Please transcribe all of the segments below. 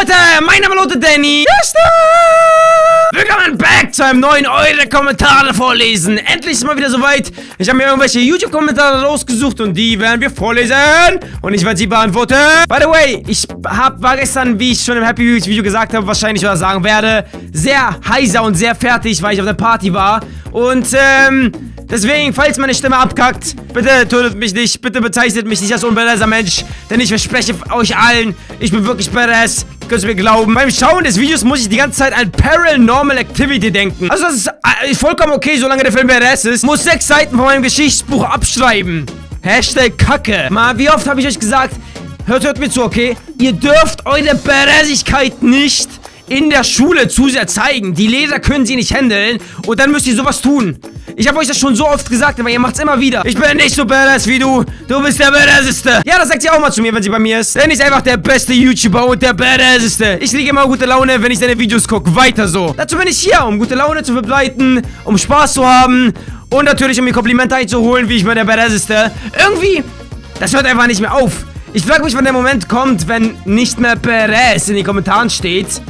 Leute, mein Name lautet Danny. Willkommen back zu einem neuen Eure Kommentare vorlesen. Endlich ist mal wieder soweit. Ich habe mir irgendwelche YouTube-Kommentare rausgesucht und die werden wir vorlesen. Und ich werde sie beantworten. By the way, ich hab, war gestern, wie ich schon im Happy Reviews Video gesagt habe, wahrscheinlich oder sagen werde, sehr heiser und sehr fertig, weil ich auf der Party war. Und, ähm... Deswegen, falls meine Stimme abkackt, bitte tötet mich nicht, bitte bezeichnet mich nicht als unbelässer Mensch, denn ich verspreche euch allen, ich bin wirklich Beres, könnt ihr mir glauben. Beim Schauen des Videos muss ich die ganze Zeit an Paranormal Activity denken. Also das ist äh, vollkommen okay, solange der Film Beres ist. Muss sechs Seiten von meinem Geschichtsbuch abschreiben. Hashtag Kacke. Mal, wie oft habe ich euch gesagt, hört, hört mir zu, okay? Ihr dürft eure Beresigkeit nicht in der Schule zu sehr zeigen. Die Lehrer können sie nicht handeln und dann müsst ihr sowas tun. Ich habe euch das schon so oft gesagt, aber ihr macht's immer wieder. Ich bin nicht so badass wie du. Du bist der badasseste. Ja, das sagt sie auch mal zu mir, wenn sie bei mir ist. Denn ich einfach der beste YouTuber und der badasseste. Ich kriege immer gute Laune, wenn ich deine Videos gucke. Weiter so. Dazu bin ich hier, um gute Laune zu verbreiten, um Spaß zu haben und natürlich, um mir Komplimente einzuholen, wie ich bin der badasseste. Irgendwie, das hört einfach nicht mehr auf. Ich frage mich, wann der Moment kommt, wenn nicht mehr Perez in den Kommentaren steht.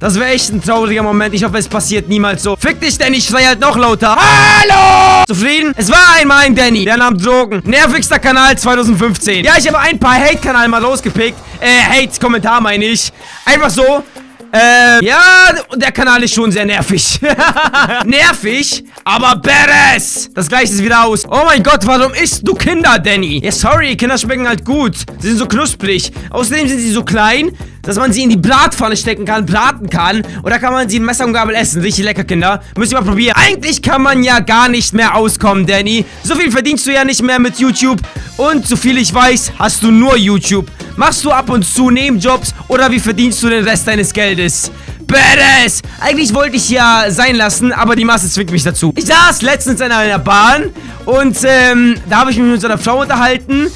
Das wäre echt ein trauriger Moment. Ich hoffe, es passiert niemals so. Fick dich, Danny. Ich schrei halt noch lauter. Hallo! Zufrieden? Es war einmal ein Danny. Der nahm Drogen. Nervigster Kanal 2015. Ja, ich habe ein paar Hate-Kanal mal losgepickt. Äh, Hate-Kommentar meine ich. Einfach so. Äh, ja, der Kanal ist schon sehr nervig. nervig, aber Beres. Das gleicht es wieder aus. Oh mein Gott, warum isst du Kinder, Danny? Ja, sorry, Kinder schmecken halt gut. Sie sind so knusprig. Außerdem sind sie so klein, dass man sie in die Bratpfanne stecken kann, braten kann. Oder kann man sie in Messer und Gabel essen. Richtig lecker, Kinder. Müsst ihr mal probieren. Eigentlich kann man ja gar nicht mehr auskommen, Danny. So viel verdienst du ja nicht mehr mit YouTube. Und so viel ich weiß, hast du nur YouTube. Machst du ab und zu Nebenjobs oder wie verdienst du den Rest deines Geldes? Badass! Eigentlich wollte ich ja sein lassen, aber die Masse zwingt mich dazu. Ich saß letztens in einer Bahn und ähm, da habe ich mich mit so einer Frau unterhalten.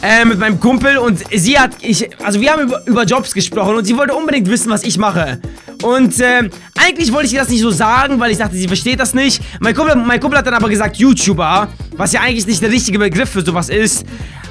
Äh, mit meinem Kumpel und sie hat, ich, also wir haben über, über Jobs gesprochen und sie wollte unbedingt wissen, was ich mache. Und äh, eigentlich wollte ich ihr das nicht so sagen, weil ich dachte, sie versteht das nicht. Mein Kumpel, mein Kumpel hat dann aber gesagt YouTuber, was ja eigentlich nicht der richtige Begriff für sowas ist.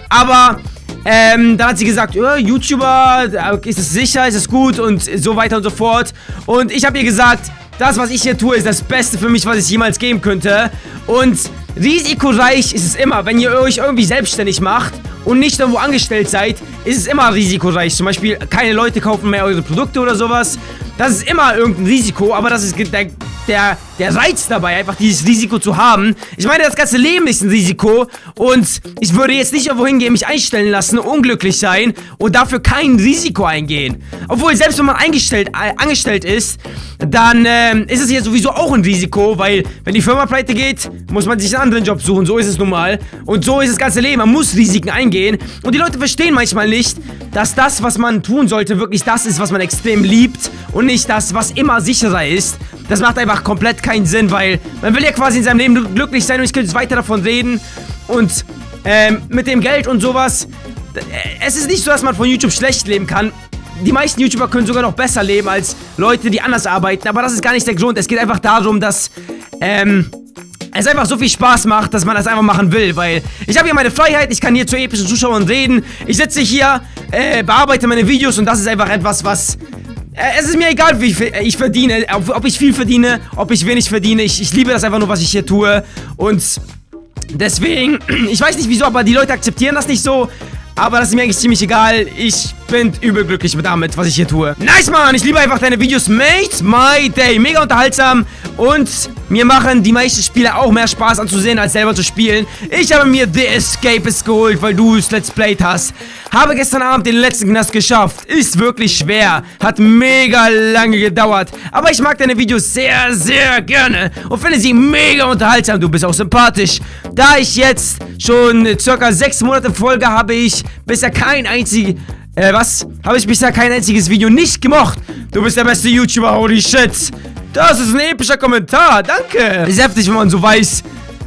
Aber ähm, dann hat sie gesagt, oh, YouTuber, ist es sicher, ist es gut und so weiter und so fort. Und ich habe ihr gesagt, das, was ich hier tue, ist das Beste für mich, was ich jemals geben könnte. Und risikoreich ist es immer, wenn ihr euch irgendwie selbstständig macht und nicht irgendwo angestellt seid, ist es immer risikoreich. Zum Beispiel, keine Leute kaufen mehr eure Produkte oder sowas. Das ist immer irgendein Risiko, aber das ist der, der, der Reiz dabei, einfach dieses Risiko zu haben. Ich meine, das ganze Leben ist ein Risiko und ich würde jetzt nicht irgendwo hingehen, mich einstellen lassen, unglücklich sein und dafür kein Risiko eingehen. Obwohl, selbst wenn man eingestellt, äh, angestellt ist, dann äh, ist es ja sowieso auch ein Risiko, weil wenn die Firma pleite geht, muss man sich einen anderen Job suchen. So ist es nun mal. Und so ist das ganze Leben. Man muss Risiken eingehen. Und die Leute verstehen manchmal nicht, dass das, was man tun sollte, wirklich das ist, was man extrem liebt und nicht das, was immer sicherer ist. Das macht einfach komplett keinen Sinn, weil man will ja quasi in seinem Leben glücklich sein und ich könnte jetzt weiter davon reden. Und ähm, mit dem Geld und sowas, es ist nicht so, dass man von YouTube schlecht leben kann. Die meisten YouTuber können sogar noch besser leben als Leute, die anders arbeiten. Aber das ist gar nicht der Grund. Es geht einfach darum, dass, ähm, es einfach so viel Spaß macht, dass man das einfach machen will, weil ich habe hier meine Freiheit, ich kann hier zu epischen Zuschauern reden, ich sitze hier, äh, bearbeite meine Videos und das ist einfach etwas, was äh, es ist mir egal, wie viel ich verdiene, ob ich viel verdiene, ob ich wenig verdiene. Ich, ich liebe das einfach nur, was ich hier tue. Und deswegen, ich weiß nicht wieso, aber die Leute akzeptieren das nicht so. Aber das ist mir eigentlich ziemlich egal. Ich bin übelglücklich damit, was ich hier tue. Nice, Mann. Ich liebe einfach deine Videos. Mate my day. Mega unterhaltsam. Und mir machen die meisten Spiele auch mehr Spaß anzusehen, als selber zu spielen. Ich habe mir The Escapist geholt, weil du es Let's Played hast. Habe gestern Abend den letzten Knast geschafft. Ist wirklich schwer. Hat mega lange gedauert. Aber ich mag deine Videos sehr, sehr gerne. Und finde sie mega unterhaltsam. Du bist auch sympathisch. Da ich jetzt schon circa sechs Monate Folge habe ich bisher kein einziges... Äh, was? Habe ich bisher kein einziges Video nicht gemocht. Du bist der beste YouTuber, holy shit. Das ist ein epischer Kommentar, danke. Ist heftig, wenn man so weiß,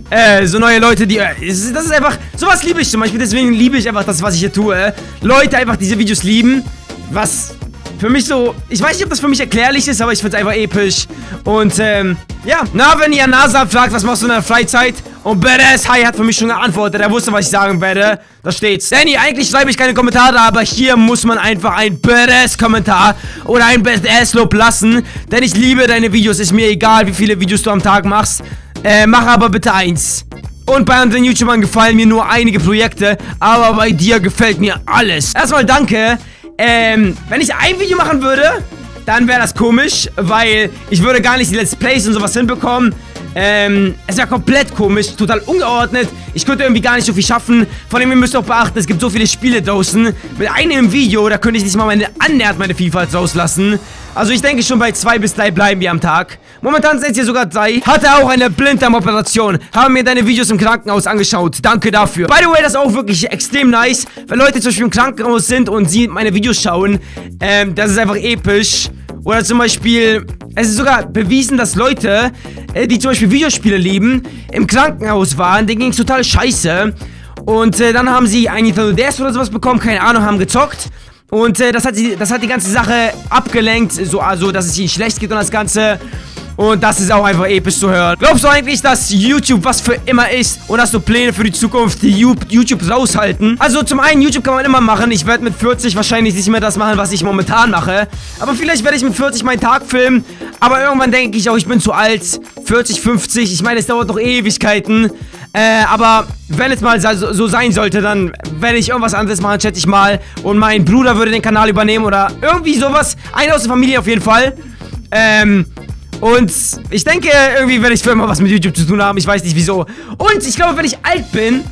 äh, so neue Leute, die, äh, das ist einfach, sowas liebe ich zum Beispiel, deswegen liebe ich einfach das, was ich hier tue. Leute einfach diese Videos lieben, was für mich so, ich weiß nicht, ob das für mich erklärlich ist, aber ich finde es einfach episch. Und, ähm, ja, na, wenn ihr NASA fragt, was machst du in der Freizeit? Und Badass Hi hat für mich schon geantwortet. Er wusste, was ich sagen werde. Da steht's. Danny, eigentlich schreibe ich keine Kommentare, aber hier muss man einfach ein Badass-Kommentar oder ein Badass-Lob lassen. Denn ich liebe deine Videos. Ist mir egal, wie viele Videos du am Tag machst. Äh, mach aber bitte eins. Und bei anderen YouTubern gefallen mir nur einige Projekte, aber bei dir gefällt mir alles. Erstmal danke. Ähm, wenn ich ein Video machen würde, dann wäre das komisch, weil ich würde gar nicht die Let's Plays und sowas hinbekommen. Ähm, es wäre komplett komisch, total ungeordnet. Ich könnte irgendwie gar nicht so viel schaffen. Vor allem, ihr müsst auch beachten, es gibt so viele Spiele draußen. Mit einem Video, da könnte ich nicht mal meine, annähernd meine Vielfalt rauslassen. Also ich denke schon bei zwei bis drei bleiben wir am Tag. Momentan sind es hier sogar drei. Hatte auch eine Blinddarmoperation. Haben mir deine Videos im Krankenhaus angeschaut. Danke dafür. By the way, das ist auch wirklich extrem nice. Wenn Leute zum Beispiel im Krankenhaus sind und sie meine Videos schauen, ähm, das ist einfach episch. Oder zum Beispiel, es ist sogar bewiesen, dass Leute, äh, die zum Beispiel Videospiele lieben, im Krankenhaus waren, denen ging es total scheiße. Und äh, dann haben sie eigentlich Nintendo DS oder sowas bekommen, keine Ahnung, haben gezockt. Und äh, das, hat sie, das hat die ganze Sache abgelenkt, so, also dass es ihnen schlecht geht und das Ganze. Und das ist auch einfach episch zu hören. Glaubst du eigentlich, dass YouTube was für immer ist? Und hast du Pläne für die Zukunft, die YouTube raushalten? Also zum einen, YouTube kann man immer machen. Ich werde mit 40 wahrscheinlich nicht mehr das machen, was ich momentan mache. Aber vielleicht werde ich mit 40 meinen Tag filmen. Aber irgendwann denke ich auch, ich bin zu alt. 40, 50. Ich meine, es dauert noch Ewigkeiten. Äh, aber wenn es mal so, sein sollte, dann werde ich irgendwas anderes machen, schätze ich mal. Und mein Bruder würde den Kanal übernehmen oder irgendwie sowas. Einer aus der Familie auf jeden Fall. Ähm, und ich denke, irgendwie werde ich für immer was mit YouTube zu tun haben. Ich weiß nicht wieso. Und ich glaube, wenn ich alt bin,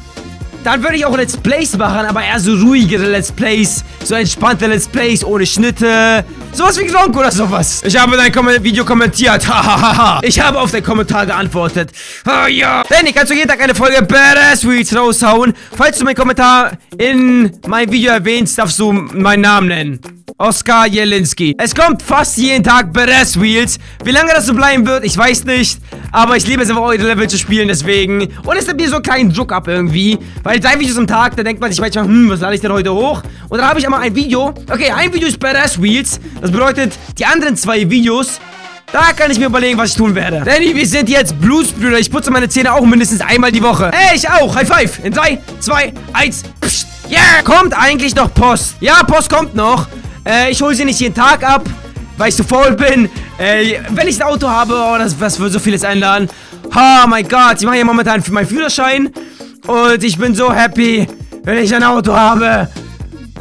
dann würde ich auch Let's Plays machen, aber eher so ruhigere Let's Plays. So entspannte Let's Plays ohne Schnitte. Sowas wie Gronk oder sowas. Ich habe dein Kom Video kommentiert. Hahaha. ich habe auf den Kommentar geantwortet. Oh ja. Danny, kannst du jeden Tag eine Folge Badass Reads raushauen? Falls du meinen Kommentar in mein Video erwähnst, darfst du meinen Namen nennen. Oskar Jelinski. Es kommt fast jeden Tag Beres Wheels. Wie lange das so bleiben wird, ich weiß nicht. Aber ich liebe es einfach, eure Level zu spielen, deswegen. Und es nimmt mir so einen kleinen Druck ab irgendwie. Weil drei Videos am Tag, da denkt man sich manchmal, hm, was lade ich denn heute hoch? Und dann habe ich einmal ein Video. Okay, ein Video ist Beres Wheels. Das bedeutet, die anderen zwei Videos da kann ich mir überlegen, was ich tun werde. Danny, wir sind jetzt Bluesbrüder. Ich putze meine Zähne auch mindestens einmal die Woche. Ey, ich auch. High five. In 3, 2, 1. Psst. Yeah. Kommt eigentlich noch Post? Ja, Post kommt noch. Äh, ich hole sie nicht jeden Tag ab, weil ich zu faul bin. Äh, wenn ich ein Auto habe, oh, das, das würde so vieles einladen. Oh mein Gott, ich mache hier momentan für meinen Führerschein. Und ich bin so happy, wenn ich ein Auto habe.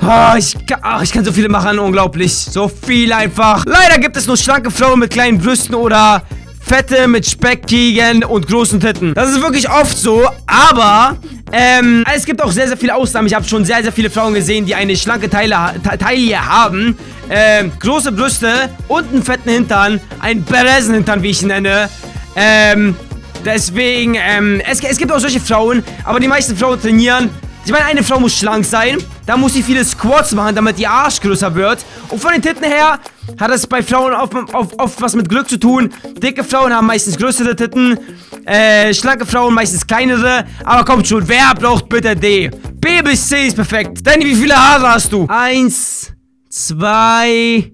Oh, ich, oh, ich kann so viele machen, unglaublich. So viel einfach. Leider gibt es nur schlanke Frauen mit kleinen Brüsten oder Fette mit speckigen und großen Titten. Das ist wirklich oft so, aber ähm, es gibt auch sehr, sehr viele Ausnahmen. Ich habe schon sehr, sehr viele Frauen gesehen, die eine schlanke Teile, Taille haben. Ähm, große Brüste und einen fetten Hintern. Ein Beresenhintern, wie ich ihn nenne. Ähm, deswegen, ähm, es, es gibt auch solche Frauen, aber die meisten Frauen trainieren ich meine, eine Frau muss schlank sein. Da muss sie viele Squats machen, damit ihr Arsch größer wird. Und von den Titten her hat es bei Frauen oft, oft, oft was mit Glück zu tun. Dicke Frauen haben meistens größere Titten. Äh, schlanke Frauen meistens kleinere. Aber kommt schon, wer braucht bitte D? B bis C ist perfekt. Danny, wie viele Haare hast du? Eins, zwei...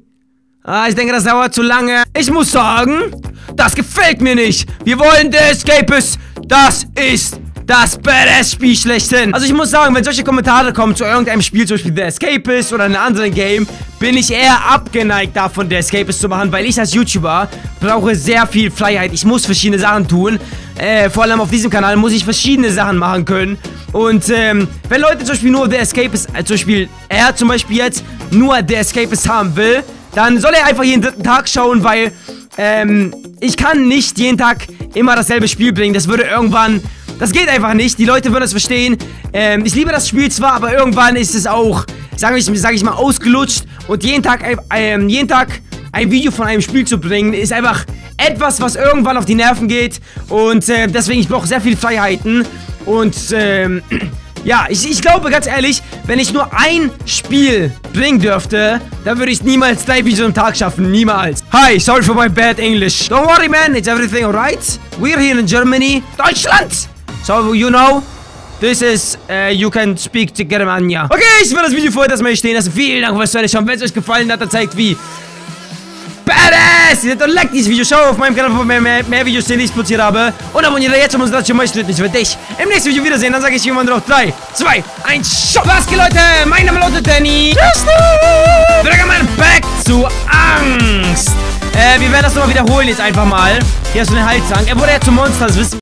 Ah, ich denke, das dauert zu lange. Ich muss sagen, das gefällt mir nicht. Wir wollen The Escapist. Das ist das Badass-Spiel schlechthin. Also ich muss sagen, wenn solche Kommentare kommen zu irgendeinem Spiel, zum Beispiel The Escapist oder einem anderen Game, bin ich eher abgeneigt davon, The Escapist zu machen, weil ich als YouTuber brauche sehr viel Freiheit. Ich muss verschiedene Sachen tun. Äh, vor allem auf diesem Kanal muss ich verschiedene Sachen machen können. Und ähm, wenn Leute zum Beispiel nur The Escapist, äh, zum Beispiel er zum Beispiel jetzt nur The Escapist haben will, dann soll er einfach jeden dritten Tag schauen, weil ähm, ich kann nicht jeden Tag immer dasselbe Spiel bringen. Das würde irgendwann das geht einfach nicht. Die Leute würden es verstehen. Ähm, ich liebe das Spiel zwar, aber irgendwann ist es auch, sage ich, sag ich mal, ausgelutscht. Und jeden Tag, äh, jeden Tag ein Video von einem Spiel zu bringen, ist einfach etwas, was irgendwann auf die Nerven geht. Und äh, deswegen, ich brauche sehr viele Freiheiten. Und ähm, ja, ich, ich glaube ganz ehrlich, wenn ich nur ein Spiel bringen dürfte, dann würde ich niemals drei Videos am Tag schaffen. Niemals. Hi, sorry for my bad English. Don't worry, man. It's everything alright. We're here in Germany. Deutschland! So, you know, this is, uh, you can speak to Germania. Okay, ich will das Video vorher erstmal stehen lassen. Vielen Dank fürs Zuschauen. Wenn es euch gefallen hat, dann zeigt wie badass nice. Und like dieses Video. Schau auf meinem Kanal, wo mehr, mehr, mehr Videos, die ich produziert habe. Und abonniere jetzt schon unsere Leute, möchte nicht für dich. Im nächsten Video wiedersehen. Dann sage ich irgendwann drauf 3, 2, 1, Shop. Was geht, Leute? Mein Name lautet Danny. Willkommen back zu Angst. Äh, wir werden das nochmal wiederholen jetzt einfach mal. Hier hast du den Halszang. Er wurde ja zum Monster, das wissen